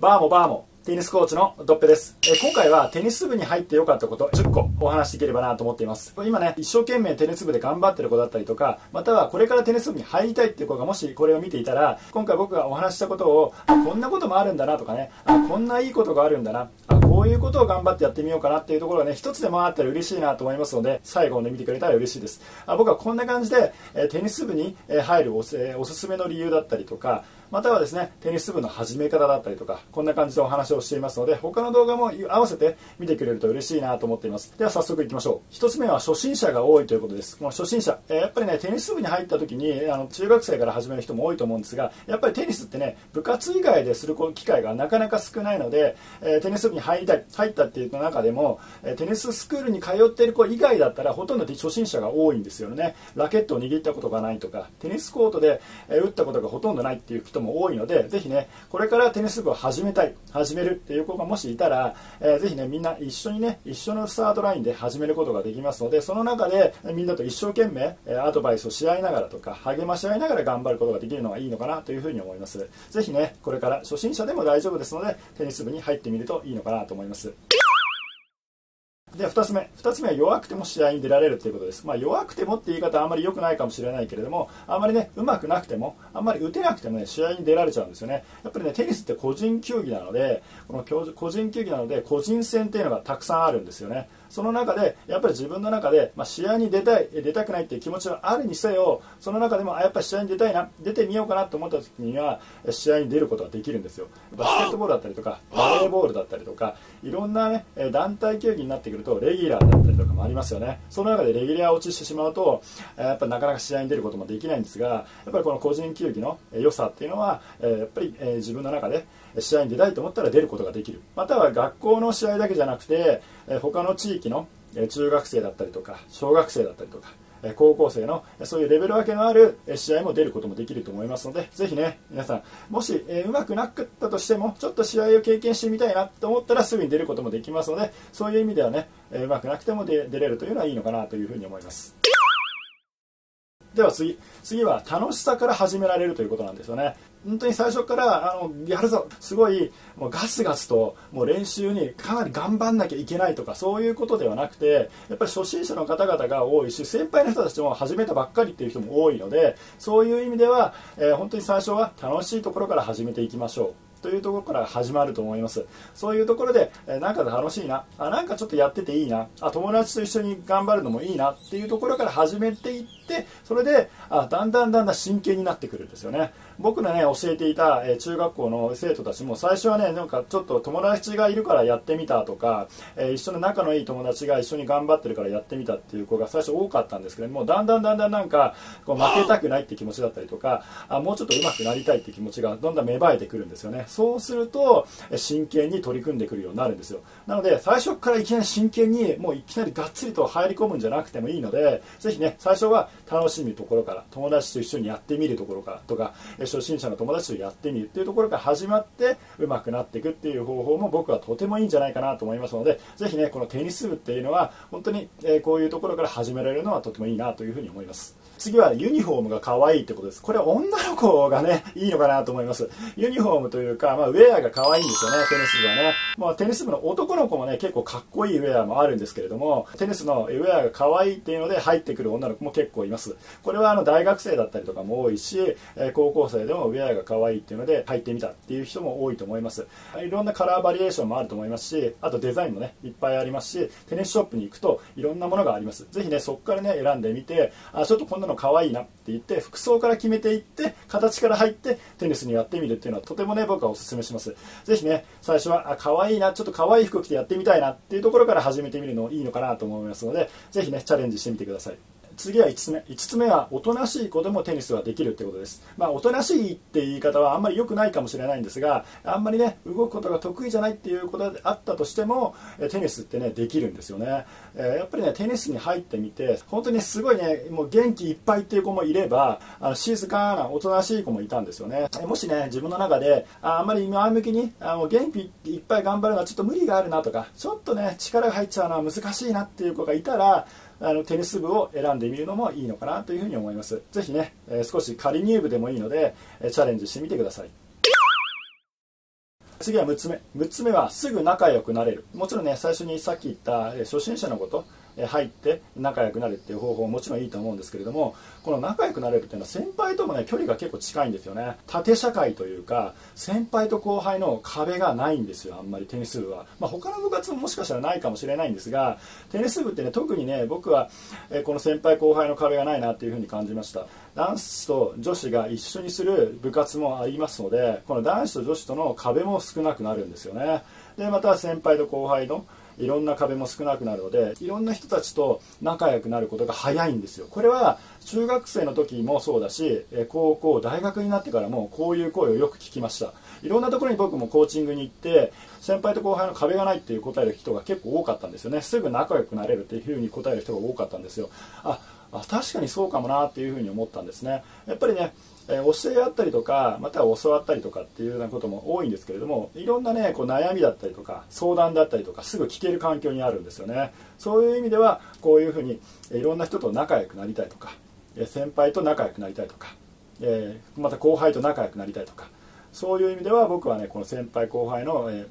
バーモバーモテニスコーチのドッペです。え今回はテニス部に入ってよかったこと10個お話しできればなと思っています。今ね、一生懸命テニス部で頑張ってる子だったりとか、またはこれからテニス部に入りたいっていう子がもしこれを見ていたら、今回僕がお話したことを、あ、こんなこともあるんだなとかね、あ、こんないいことがあるんだな、あ、こういうことを頑張ってやってみようかなっていうところがね、一つでもあったら嬉しいなと思いますので、最後まで見てくれたら嬉しいです。あ僕はこんな感じで、えテニス部に入るおすすめの理由だったりとか、またはですねテニス部の始め方だったりとかこんな感じでお話をしていますので他の動画も合わせて見てくれると嬉しいなと思っています。では早速いきましょう。1つ目は初心者が多いということです。この初心者、え、やっぱりねテニス部に入った時にあの中学生から始める人も多いと思うんですがやっぱりテニスってね部活以外でする機会がなかなか少ないので、え、テニス部に入りたい入ったっていう中でも、え、テニススクールに通っている子以外だったらほとんど初心者が多いんですよね。ラケットを握ったことがないとかテニスコートでえ打ったことがほとんどないっていう人も多いのでぜひね、これからテニス部を始めたい、始めるっていう子がもしいたら、えー、ぜひね、みんな一緒にね、一緒のスタートラインで始めることができますので、その中でみんなと一生懸命、えアドバイスをし合いながらとか、励まし合いながら頑張ることができるのがいいのかなというふうに思います。ぜひね、これから初心者でも大丈夫ですので、テニス部に入ってみるといいのかなと思います。で2つ目2つ目は弱くても試合に出られるということです、まあ、弱くてもって言い方はあまり良くないかもしれないけれどもあまりねうまくなくてもあんまり打てなくてもね試合に出られちゃうんですよね。やっぱりねテニスって個人球技なのでこの個人球技なので個人戦っていうのがたくさんあるんですよね。その中でやっぱり自分の中で、まあ、試合に出たい出たくないっていう気持ちはあるにせよその中でもあやっぱり試合に出たいな出てみようかなと思った時には試合に出ることができるんですよ。バスケットボールだったりとかバレーボールだったりとかいろんな、ね、団体競技になってくるとレギュラーだったりとかもありますよね。その中でレギュラー落ちしてしまうとやっぱなかなか試合に出ることもできないんですがやっぱりこの個人球技の良さっていうのはやっぱり自分の中で試合に出たいと思ったら出ることができる。または学校の試合だけじゃなくて他の地域の中学生だったりとか小学生だったりとか高校生のそういうレベル分けのある試合も出ることもできると思いますのでぜひね皆さんもしうまくなかったとしてもちょっと試合を経験してみたいなと思ったらすぐに出ることもできますのでそういう意味ではねうまくなくても出れるというのはいいのかなというふうに思います。では次次は楽しさから始められるということなんですよね。本当に最初からあのやるぞ。すごいもうガスガスともう練習にかなり頑張んなきゃいけないとかそういうことではなくてやっぱり初心者の方々が多いし先輩の人たちも始めたばっかりっていう人も多いのでそういう意味では、えー、本当に最初は楽しいところから始めていきましょう。というところから始まると思います。そういうところで、えー、なんか楽しいな。あなんかちょっとやってていいな。あ友達と一緒に頑張るのもいいな。っていうところから始めていってそれであだんだんだんだん真剣になってくるんですよね。僕のね教えていた、えー、中学校の生徒たちも最初はねなんかちょっと友達がいるからやってみたとか、えー、一緒の仲のいい友達が一緒に頑張ってるからやってみたっていう子が最初多かったんですけどもだんだんだんだんなんかこう負けたくないって気持ちだったりとかあもうちょっと上手くなりたいって気持ちがどんどん芽生えてくるんですよね。そうすると真剣に取り組んでくるようになるんですよ。なので最初からいきなり真剣にもういきなりがっつりと入り込むんじゃなくてもいいのでぜひね最初は楽しむところから友達と一緒にやってみるところからとか初心者の友達とやってみるっていうところから始まって上手くなっていくっていう方法も僕はとてもいいんじゃないかなと思いますのでぜひねこのテニス部っていうのは本当にこういうところから始められるのはとてもいいなというふうに思います次はユニフォームが可愛いってことです。これ女の子がね、いいのかなと思います。ユニフォームというか、まあ、ウェアが可愛いんですよね、テニス部はね。まあ、テニス部の男の子もね、結構かっこいいウェアもあるんですけれども、テニスのウェアが可愛いっていうので入ってくる女の子も結構いいます。これはあの大学生だったりとかも多いし、え高校生でもウェアが可愛いっていうので入ってみたっていう人も多いと思います。いろんなカラーバリエーションもあると思いますし、あとデザインもね、いっぱいありますし、テニスショップに行くといろんなものがあります。ぜひね、そこからね、選んでみて、あ、ちょっとこんなの可愛いなってって言って服装から決めていって形から入ってテニスにやってみるっていうのはとてもね僕はおすすめしますぜひね最初はあ可愛いなちょっと可愛い服着てやってみたいなっていうところから始めてみるのいいのかなと思いますのでぜひねチャレンジしてみてください次は5つ目5つ目はおとなしい子でもテニスはできるってことです。まあおとなしいって言い方はあんまり良くないかもしれないんですがあんまりね動くことが得意じゃないっていうことであったとしてもテニスってねできるんですよね、えー、やっぱりねテニスに入ってみて本当にすごいねもう元気いっぱいっていう子もいればあの静かなおとなしい子もいたんですよね。もしね自分の中でああんまり前向きにあの元気いっぱい頑張るのはちょっと無理があるなとかちょっとね力が入っちゃうのは難しいなっていう子がいたらあのテニス部を選んでみるのもいいのかなというふうに思います。ぜひね、え、少し仮入部でもいいので、えチャレンジしてみてください。次は6つ目。6つ目はすぐ仲良くなれる。もちろんね最初にさっき言った初心者のこと。入って仲良くなるっていう方法ももちろんいいと思うんですけれどもこの仲良くなれるっていうのは先輩ともね距離が結構近いんですよね。縦社会というか先輩と後輩の壁がないんですよあんまりテニス部は、まあ、他の部活ももしかしたらないかもしれないんですがテニス部ってね特にね僕はこの先輩後輩の壁がないなっていうふうに感じました。男子と女子が一緒にする部活もありますのでこの男子と女子との壁も少なくなるんですよね。でまた先輩と後輩のいろんな壁も少なくなるのでいろんな人たちと仲良くなることが早いんですよ。これは中学生の時もそうだし高校大学になってからもこういう声をよく聞きました。いろんなところに僕もコーチングに行って先輩と後輩の壁がないっていう答える人が結構多かったんですよね。すぐ仲良くなれるっていうふうに答える人が多かったんですよ。ああ確かにそうかもなっていうふうに思ったんですね。やっぱりねえ教え合ったりとかまたは教わったりとかっていうようなことも多いんですけれどもいろんなねこう悩みだったりとか相談だったりとかすぐ聞ける環境にあるんですよね。そういう意味ではこういうふうにいろんな人と仲良くなりたいとか先輩と仲良くなりたいとか、えまた後輩と仲良くなりたいとかそういう意味では僕はねこの先輩後輩の、え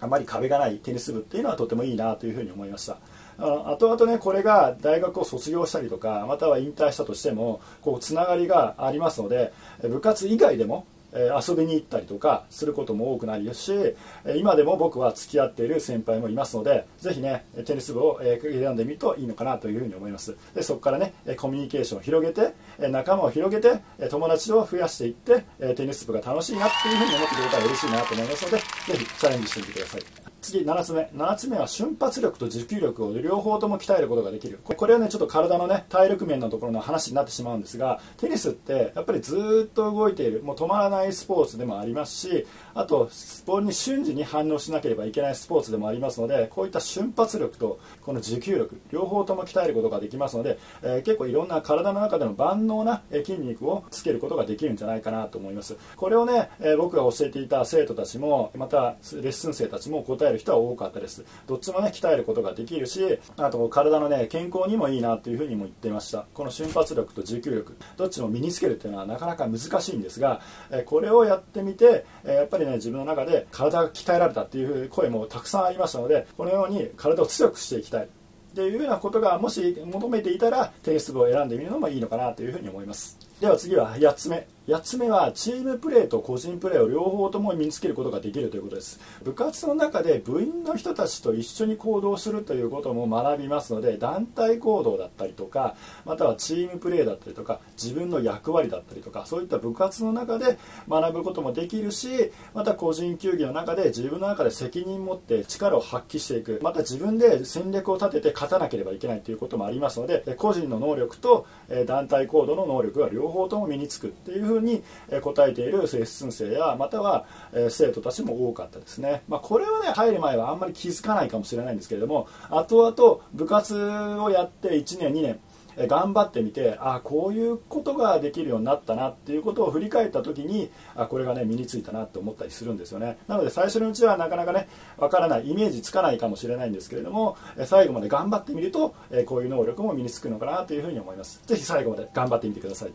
あまり壁がないテニス部っていうのはとてもいいなというふうに思いました。あと々ねこれが大学を卒業したりとかまたは引退したとしてもこうつながりがありますので部活以外でも遊びに行ったりとかすることも多くなりますし今でも僕は付き合っている先輩もいますのでぜひねテニス部を選んでみるといいのかなというふうに思います。でそこからねコミュニケーションを広げて仲間を広げて友達を増やしていってテニス部が楽しいなっていうふうに思ってくれたら嬉しいなと思いますのでぜひチャレンジしてみてください。次7つ目。7つ目は瞬発力と持久力を両方とも鍛えることができる。これはねちょっと体のね体力面のところの話になってしまうんですがテニスってやっぱりずっと動いている。もう止まらないスポーツでもありますしあとボールに瞬時に反応しなければいけないスポーツでもありますのでこういった瞬発力とこの持久力両方とも鍛えることができますので、えー、結構いろんな体の中での万能な筋肉をつけることができるんじゃないかなと思います。これをね、えー、僕が教えていた生徒たちもまたレッスン生たちも答える人は多かったです。どっちもね鍛えることができるしあと体のね健康にもいいなというふうにも言っていました。この瞬発力と持久力どっちも身につけるっていうのはなかなか難しいんですがこれをやってみてやっぱりね自分の中で体が鍛えられたっていう声もたくさんありましたのでこのように体を強くしていきたい。っていうようなことがもし求めていたらテニス部を選んでみるのもいいのかなというふうに思います。では次は8つ目。8つ目はチームプレーと個人プレーを両方とも身につけることができるということです。部活の中で部員の人たちと一緒に行動するということも学びますので団体行動だったりとかまたはチームプレーだったりとか自分の役割だったりとかそういった部活の中で学ぶこともできるしまた個人球技の中で自分の中で責任を持って力を発揮していく。また自分で戦略を立てて勝たなければいけないということもありますので個人の能力と団体行動の能力が両方とも身につくっていうに答えているレッスン生やまたは生徒たちも多かったですね、まあ、これはね入る前はあんまり気づかないかもしれないんですけれども後々部活をやって1年2年頑張ってみてあこういうことができるようになったなっていうことを振り返った時にあこれがね身についたなって思ったりするんですよね。なので最初のうちはなかなかねわからないイメージつかないかもしれないんですけれども最後まで頑張ってみるとこういう能力も身につくのかなというふうに思います。是非最後まで頑張ってみてください。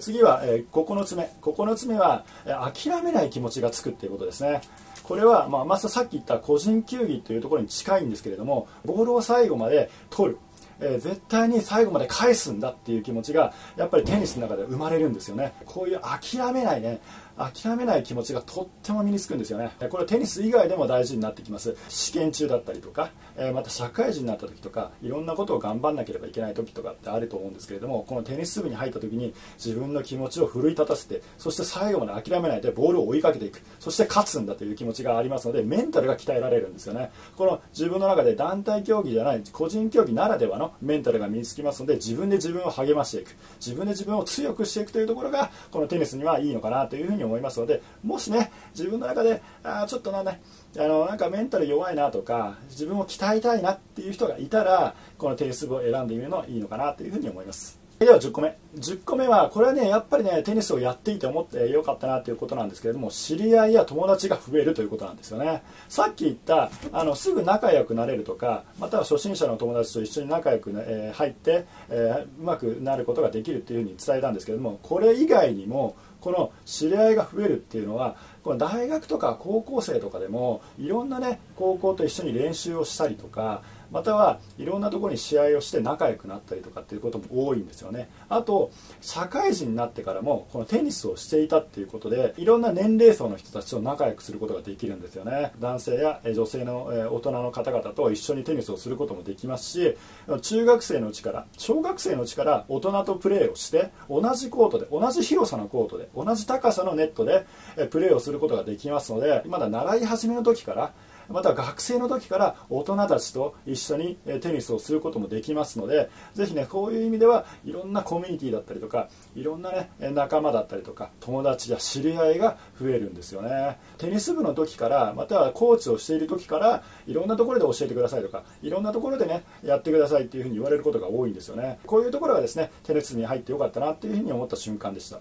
次は、え、9つ目。9つ目は、え、諦めない気持ちがつくっていうことですね。これは、まあ、まささっき言った個人球技というところに近いんですけれどもボールを最後まで取る。えー、絶対に最後まで返すんだっていう気持ちがやっぱりテニスの中で生まれるんですよね。こういう諦めないね。諦めない気持ちがとっても身につくんですよね。これテニス以外でも大事になってきます。試験中だったりとか、えまた社会人になった時とかいろんなことを頑張んなければいけない時とかってあると思うんですけれどもこのテニス部に入った時に自分の気持ちを奮い立たせてそして最後まで諦めないでボールを追いかけていく。そして勝つんだという気持ちがありますのでメンタルが鍛えられるんですよね。この自分の中で団体競技じゃない個人競技ならではのメンタルが身につきますので自分で自分を励ましていく。自分で自分を強くしていくというところがこのテニスにはいいのかなというふうに思いますのでもしね自分の中であちょっとなねあのなんかメンタル弱いなとか自分を鍛えたいなっていう人がいたらこのテニス部を選んでみるのはいいのかなというふうに思います。では10個目。10個目はこれはねやっぱりねテニスをやっていて思ってよかったなということなんですけれども知り合いや友達が増えるということなんですよね。さっき言ったあのすぐ仲良くなれるとかまたは初心者の友達と一緒に仲良く、えー、入って、えー、うまくなることができるっていうふうに伝えたんですけれどもこれ以外にもこの知り合いが増えるっていうのはこの大学とか高校生とかでもいろんなね高校と一緒に練習をしたりとかまたはいろんなところに試合をして仲良くなったりとかっていうことも多いんですよね。あと社会人になってからもこのテニスをしていたっていうことでいろんな年齢層の人たちと仲良くすることができるんですよね。男性や女性の大人の方々と一緒にテニスをすることもできますし中学生のうちから小学生のうちから大人とプレーをして同じコートで同じ広さのコートで同じ高さのネットでプレーをすることができますのでまだ習い始めの時からまた学生の時から大人たちと一緒にテニスをすることもできますのでぜひねこういう意味ではいろんなコミュニティだったりとかいろんなね仲間だったりとか友達や知り合いが増えるんですよね。テニス部の時からまたはコーチをしている時からいろんなところで教えてくださいとかいろんなところでねやってくださいっていうふうに言われることが多いんですよね。こういうところがですねテニスに入ってよかったなっていうふうに思った瞬間でした。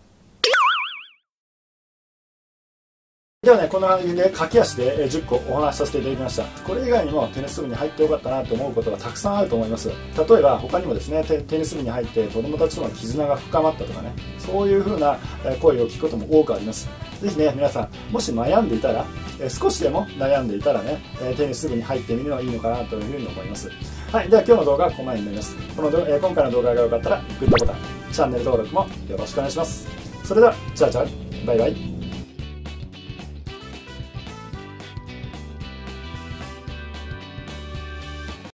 ではね、こんな感じで駆け足で10個お話しさせていただきました。これ以外にもテニス部に入ってよかったなと思うことがたくさんあると思います。例えば他にもですね、テニス部に入って子供たちとの絆が深まったとかね、そういう風な声を聞くことも多くあります。ぜひね、皆さん、もし悩んでいたら、少しでも悩んでいたらね、テニス部に入ってみるのがいいのかなというふうに思います。はい、では今日の動画はここまでになります。このえ今回の動画が良かったらグッドボタン、チャンネル登録もよろしくお願いします。それでは、チャオチャオ、バイバイ。